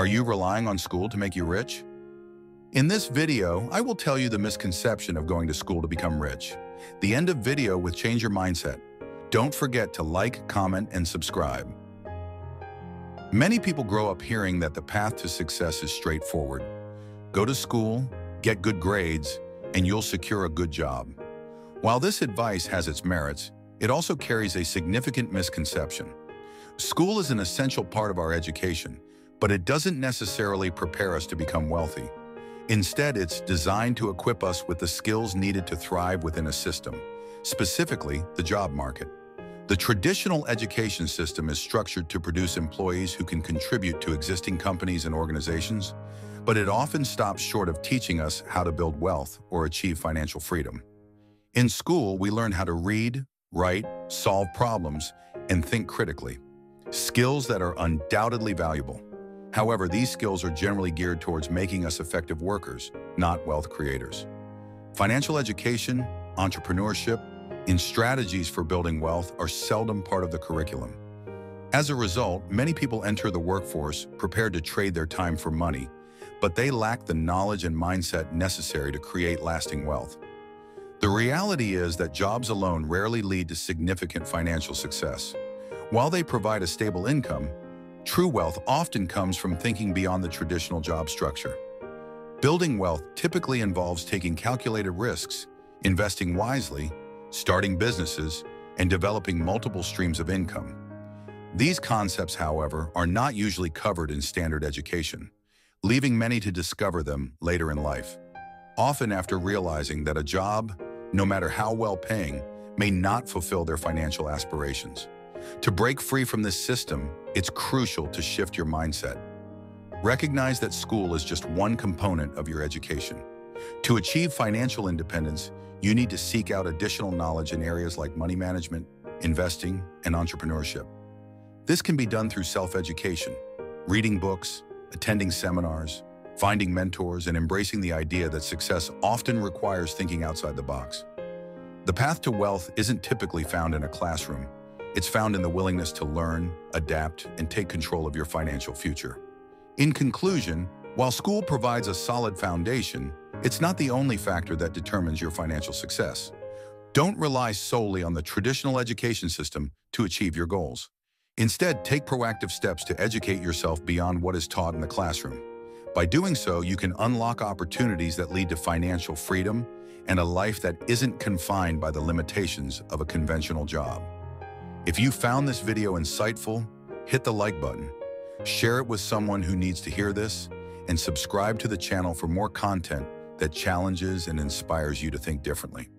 Are you relying on school to make you rich? In this video, I will tell you the misconception of going to school to become rich. The end of video with Change Your Mindset. Don't forget to like, comment, and subscribe. Many people grow up hearing that the path to success is straightforward. Go to school, get good grades, and you'll secure a good job. While this advice has its merits, it also carries a significant misconception. School is an essential part of our education, but it doesn't necessarily prepare us to become wealthy. Instead, it's designed to equip us with the skills needed to thrive within a system, specifically the job market. The traditional education system is structured to produce employees who can contribute to existing companies and organizations, but it often stops short of teaching us how to build wealth or achieve financial freedom. In school, we learn how to read, write, solve problems, and think critically, skills that are undoubtedly valuable. However, these skills are generally geared towards making us effective workers, not wealth creators. Financial education, entrepreneurship, and strategies for building wealth are seldom part of the curriculum. As a result, many people enter the workforce prepared to trade their time for money, but they lack the knowledge and mindset necessary to create lasting wealth. The reality is that jobs alone rarely lead to significant financial success. While they provide a stable income, true wealth often comes from thinking beyond the traditional job structure. Building wealth typically involves taking calculated risks, investing wisely, starting businesses, and developing multiple streams of income. These concepts, however, are not usually covered in standard education, leaving many to discover them later in life, often after realizing that a job, no matter how well paying, may not fulfill their financial aspirations. To break free from this system, it's crucial to shift your mindset. Recognize that school is just one component of your education. To achieve financial independence, you need to seek out additional knowledge in areas like money management, investing, and entrepreneurship. This can be done through self-education, reading books, attending seminars, finding mentors, and embracing the idea that success often requires thinking outside the box. The path to wealth isn't typically found in a classroom. It's found in the willingness to learn, adapt, and take control of your financial future. In conclusion, while school provides a solid foundation, it's not the only factor that determines your financial success. Don't rely solely on the traditional education system to achieve your goals. Instead, take proactive steps to educate yourself beyond what is taught in the classroom. By doing so, you can unlock opportunities that lead to financial freedom and a life that isn't confined by the limitations of a conventional job. If you found this video insightful, hit the like button, share it with someone who needs to hear this, and subscribe to the channel for more content that challenges and inspires you to think differently.